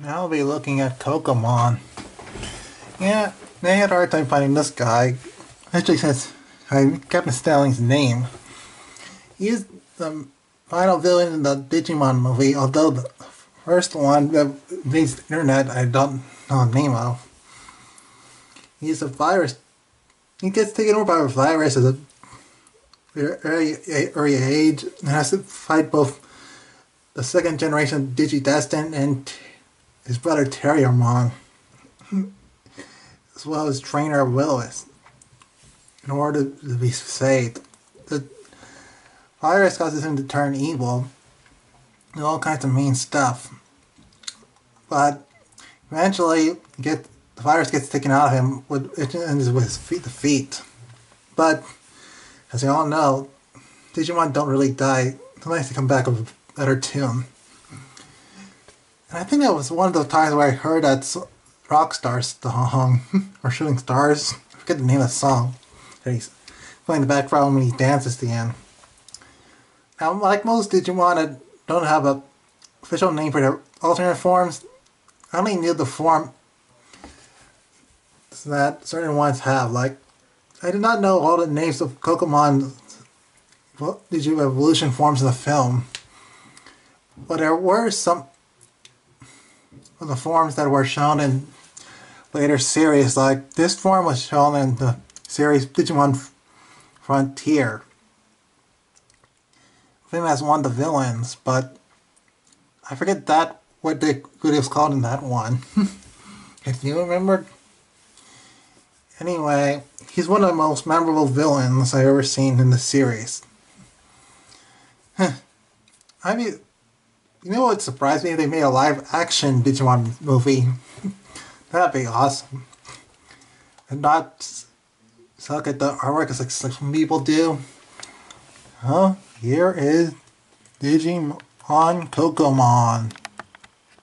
Now I'll be looking at Kokomon. Yeah, they had a hard time finding this guy. Actually, since I kept misspelling his name. He is the final villain in the Digimon movie, although the first one that makes the internet I don't know the name of. He's a virus. He gets taken over by a virus as a early age and has to fight both the second generation DigiDestined and his brother Terriermon, as well as trainer Willis, in order to be saved. The virus causes him to turn evil and all kinds of mean stuff. But eventually, get the virus gets taken out of him. It ends with feet, defeat. But as you all know, Digimon don't really die. Sometimes they come back with a better tune. And I think that was one of the times where I heard that Rockstar song, or Shooting Stars. I forget the name of the song. That he's playing the background when he dances at the end. Now, like most Digimon that don't have a official name for their alternate forms, I only knew the form that certain ones have. Like, I did not know all the names of Kokomon Digimon evolution forms in the film. But there were some the forms that were shown in later series. Like this form was shown in the series Digimon Frontier. Think that's one of the villains, but I forget that what they what it was called in that one. if you remember. Anyway, he's one of the most memorable villains I've ever seen in the series. I mean, you know what surprised me? They made a live action Digimon movie. That'd be awesome. And not suck at the artwork as like some people do. Huh? Here is Digimon Kokomon.